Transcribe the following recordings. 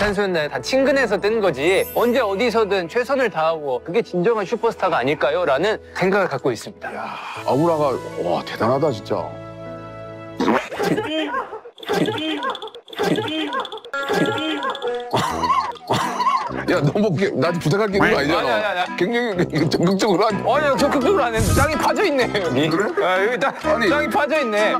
탄소년단 다 친근해서 뜬 거지 언제 어디서든 최선을 다하고 그게 진정한 슈퍼스타가 아닐까요? 라는 생각을 갖고 있습니다. 아우라가 와 대단하다 진짜. 야, 너뭐 나한테 부탁할 게 있는 거 아니잖아. 아니, 아니, 아니. 굉장히 적극적으로 한. 아니 적극적으로 안 했는데 짱이 파져 있네 여기. 그래? 아, 여기 딱 아니. 짱이 파져 있네.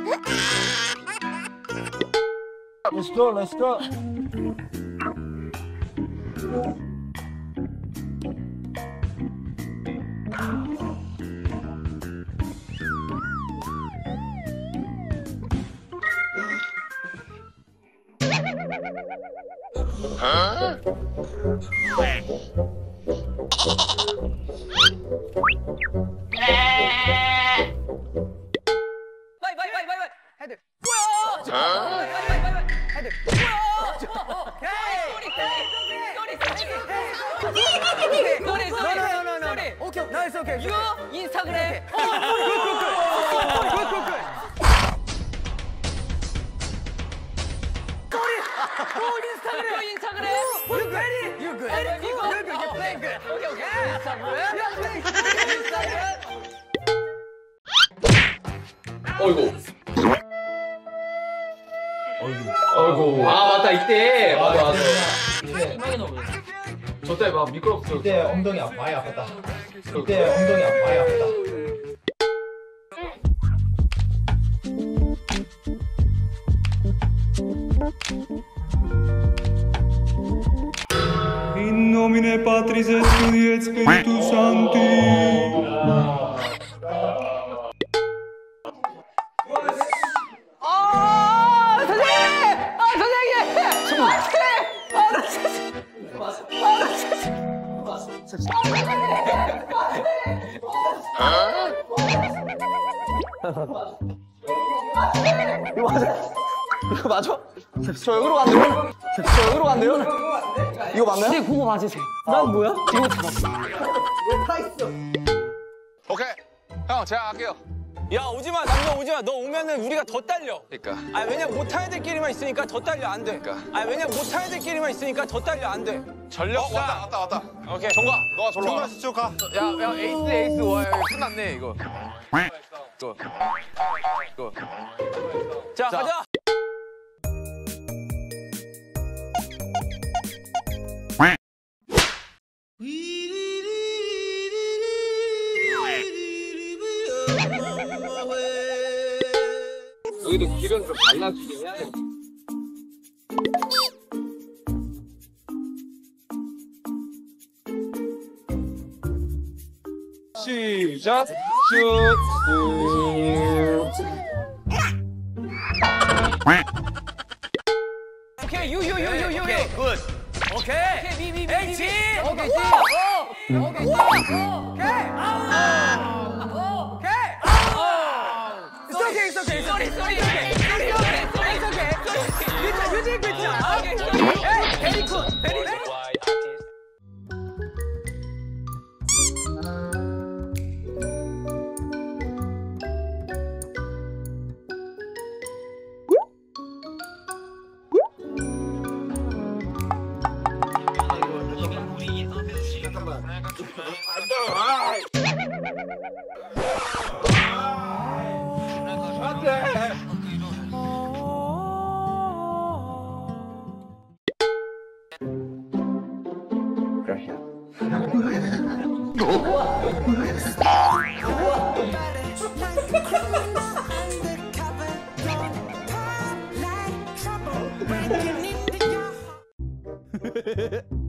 빨리 인스타그램 인스타그램 인스타그램 You ready? You good. Very good. You're good. You're playing good. Okay, okay. 인스타그램. 인스타그램. 아이고. 아 맞다 이때. 맞아 맞아. 저때 막 미끄럽어. 이때 엉덩이 아- 많이 아팠다. 이때 엉덩이 아- 많이 아팠다. In nomine Patris et Filii et Spiritus Sancti. 이거 맞아? 저 여기로 간대요? 저 여기로 간대요? 이거 맞나요? 네, 그거 맞으세요. 난 뭐야? 이거 잡았어. 오케이. 형, 제가 할게요. 야 오지 마 남자 오지 마 너 오면은 우리가 더 딸려 그러니까. 아 왜냐 못하는 애들끼리만 있으니까 더 딸려 안돼 그러니까. 아 왜냐 못하는 애들끼리만 있으니까 더 딸려 안돼 전력사 왔다, 왔다, 왔다. 오케이 정과 너가 절로 와. 쭉 가. 야, 야, 에이스, 에이스. 와, 야, 끝났네, 이거. 이거. 이거. 자, 가자 여기도 길은 좀 발라주긴 해야 돼. 시작. 슛. 오케이, 유, 유, 유, 유, 유, 유. 오케이 굿 오케이, 미, 미, 미, 미, H. 미. 오케이, 지. 오, 오케이, 지. 오케이. 아우. Hehehehe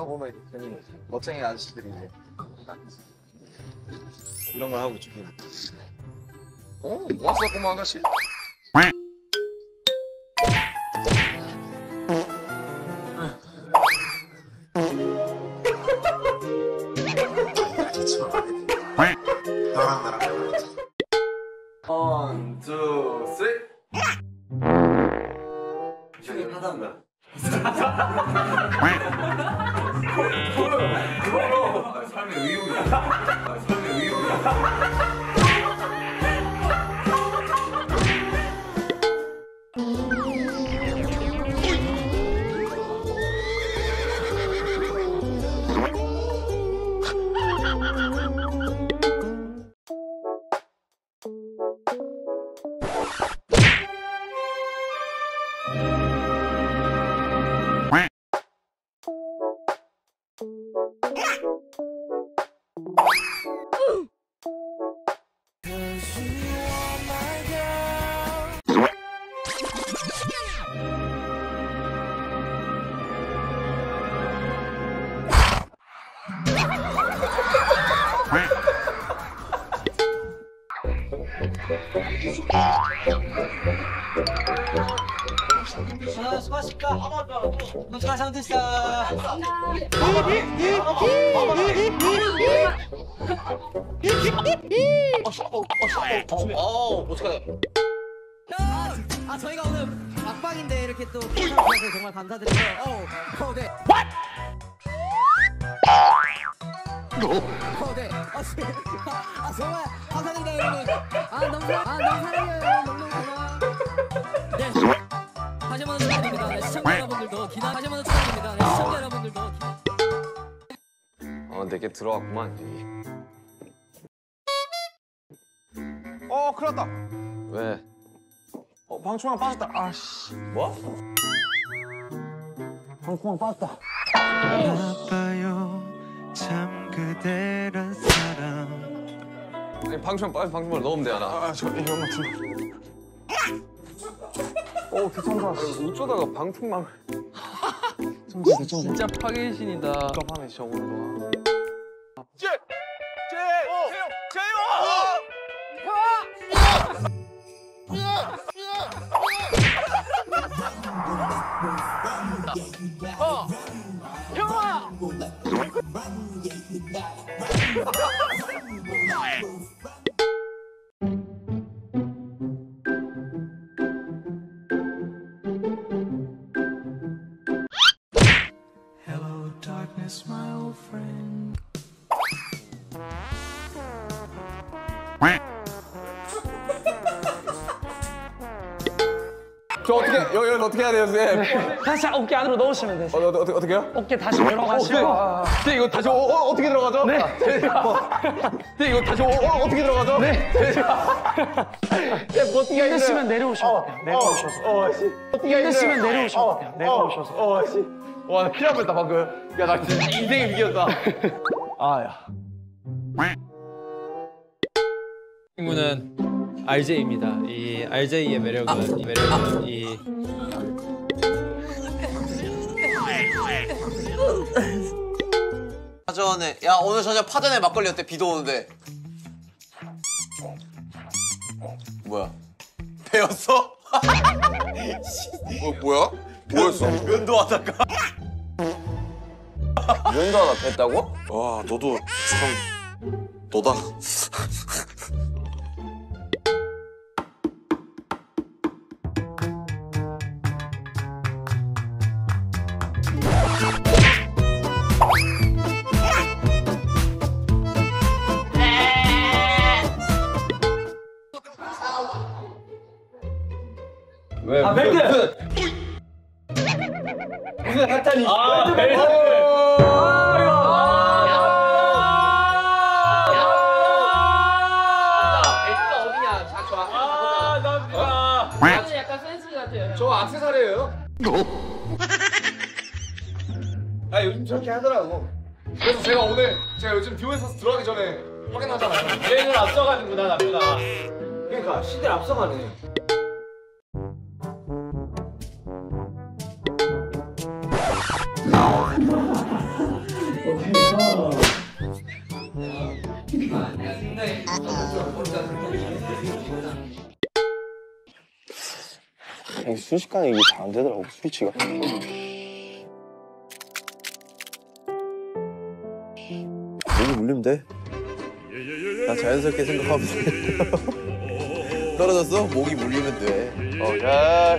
거 보면 괜히 멋쟁이 아저씨들이 이제 이런 걸 하고 있죠. 어, 왔어, 고마 아가씨. 원, 아 저희가 오늘 막방인데 이렇게 또 주셔서 정말 감사드리고요. 어, 어, 네. 어, 네. 아, 지- 아 정말 감사드립니다 여러분. 아 너무 사- 아 너무 사랑해요. 너무 고마워. 네. 다시 한번 축하드립니다. 네, 시청자 여러분들도 기나 다시 한번 축하드립니다. 네, 시청자 여러분들도 기나. 어, 내게 들어왔구만. 어, 큰일 났다. 왜? 어, 방충망 빠졌다. 아씨. 뭐? 방충망 빠졌다. 아파요 참 그대란 사람 아니, 방충망 빨리 방충망 넣으면 되잖아. 아, 저 이것만 들어. 어, 괜찮다. 어쩌다가 방충망을. 진짜 파괴신이다. 답답하네, 진짜 오늘도. late at night. 저 어떻게, 여기, 여기 어떻게 해야 돼요, 선생님? 다시 어깨 안으로 넣으시면 되세요. 어, 어, 어떻게, 어떻게 해요? 어깨 다시 들어가시고. 선생님, 이거 다시, 어, 어, 어 떻게 들어가죠? 네. 선생님, 이거 다시, 어, 어, 어 떻게 들어가죠? 네. 힘드시면 내려오셔도 돼요. 내려오셔서. 어, 씨. 어떻게 힘드시면 내려오셔도 돼요. 내려오셔서. 어, 어, 씨. 와, 나 큰일 날 뻔했다, 방금. 야, 나 진짜 인생의 위기였다. 아, 야. 친구는 RJ입니다. 이 RJ의 매력은 이 매력은 이 파전에 야 오늘 저녁 파전에 막걸리 어때? 비도 오는데 뭐야? 배웠어? 어, 뭐야? 뭐였어? 면도하다가 면도 하나 뺐다고? 와 너도 참 너다 왜? 아, 벨트! 무슨 핫타니? 아, 벨트! 저 악세사리예요. 아, 요즘 저렇게 하더라고. 그래서 제가 오늘, 제가 요즘 듀오에서 들어가기 전에 확인하잖아요. 유행을 앞서가는구나, 남자가. 그러니까, 시대를 앞서가네. 이게 순식간에 이게 잘 안 되더라고 스위치가 여기 물리면 돼? 나 자연스럽게 생각하면 돼 떨어졌어? 목이 물리면 돼 어, 야.